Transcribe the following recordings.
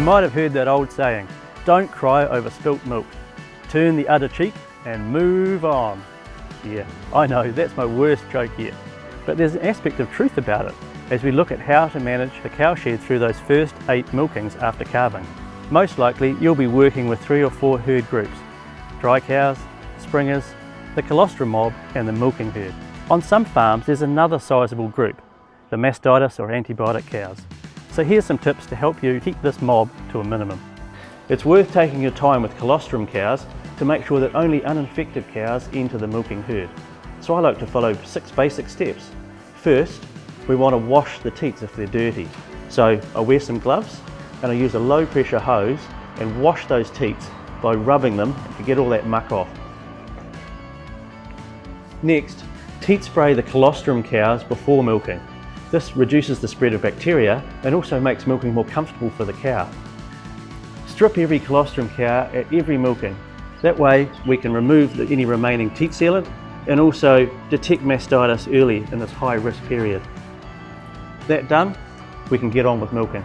might have heard that old saying, don't cry over spilt milk. Turn the other cheek and move on. Yeah, I know, that's my worst joke yet. But there's an aspect of truth about it as we look at how to manage the cowshed through those first eight milkings after calving. Most likely you'll be working with three or four herd groups, dry cows, springers, the colostrum mob and the milking herd. On some farms there's another sizable group, the mastitis or antibiotic cows. So here's some tips to help you keep this mob to a minimum. It's worth taking your time with colostrum cows to make sure that only uninfected cows enter the milking herd. So I like to follow six basic steps. First, we want to wash the teats if they're dirty. So I wear some gloves and I use a low pressure hose and wash those teats by rubbing them to get all that muck off. Next, teat spray the colostrum cows before milking. This reduces the spread of bacteria and also makes milking more comfortable for the cow. Strip every colostrum cow at every milking. That way we can remove the, any remaining teat sealant and also detect mastitis early in this high risk period. That done, we can get on with milking.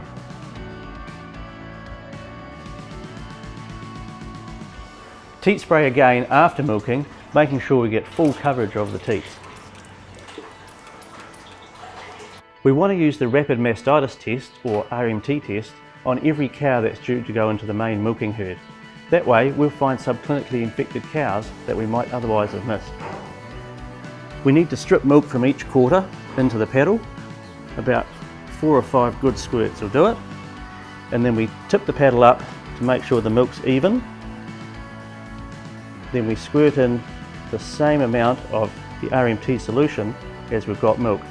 Teat spray again after milking, making sure we get full coverage of the teats. We want to use the rapid mastitis test or RMT test on every cow that's due to go into the main milking herd. That way we'll find subclinically infected cows that we might otherwise have missed. We need to strip milk from each quarter into the paddle. About four or five good squirts will do it. And then we tip the paddle up to make sure the milk's even. Then we squirt in the same amount of the RMT solution as we've got milk.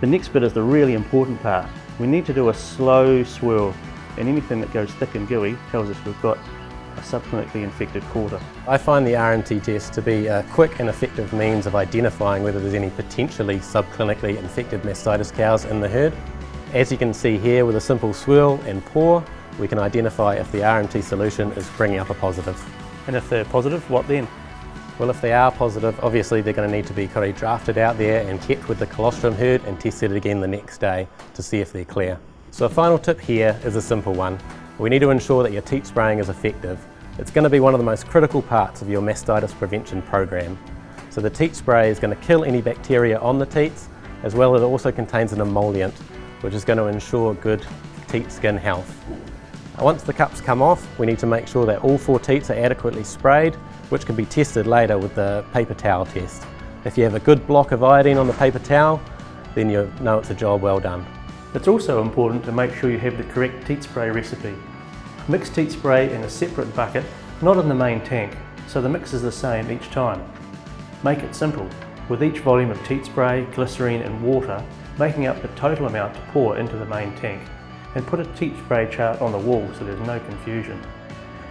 The next bit is the really important part. We need to do a slow swirl and anything that goes thick and gooey tells us we've got a subclinically infected quarter. I find the RMT test to be a quick and effective means of identifying whether there's any potentially subclinically infected mastitis cows in the herd. As you can see here with a simple swirl and pour, we can identify if the RMT solution is bringing up a positive. And if they're positive, what then? Well, if they are positive, obviously they're going to need to be kind of drafted out there and kept with the colostrum herd and tested again the next day to see if they're clear. So a final tip here is a simple one. We need to ensure that your teat spraying is effective. It's going to be one of the most critical parts of your mastitis prevention program. So the teat spray is going to kill any bacteria on the teats, as well as it also contains an emollient, which is going to ensure good teat skin health. Once the cups come off, we need to make sure that all four teats are adequately sprayed which can be tested later with the paper towel test. If you have a good block of iodine on the paper towel, then you know it's a job well done. It's also important to make sure you have the correct teat spray recipe. Mix teat spray in a separate bucket, not in the main tank, so the mix is the same each time. Make it simple, with each volume of teat spray, glycerine and water making up the total amount to pour into the main tank, and put a teat spray chart on the wall so there's no confusion.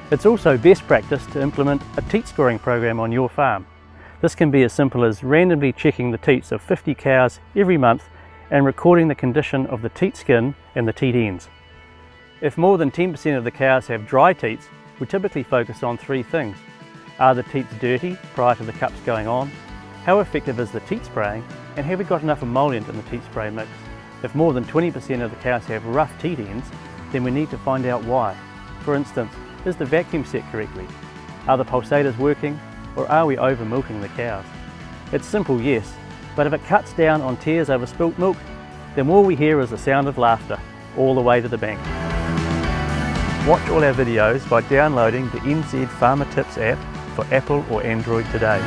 It's also best practice to implement a teat scoring program on your farm. This can be as simple as randomly checking the teats of 50 cows every month and recording the condition of the teat skin and the teat ends. If more than 10% of the cows have dry teats, we typically focus on three things. Are the teats dirty prior to the cups going on? How effective is the teat spraying? And have we got enough emollient in the teat spray mix? If more than 20% of the cows have rough teat ends, then we need to find out why. For instance, is the vacuum set correctly? Are the pulsators working? Or are we over milking the cows? It's simple, yes, but if it cuts down on tears over spilt milk, then all we hear is the sound of laughter all the way to the bank. Watch all our videos by downloading the NZ Farmer Tips app for Apple or Android today.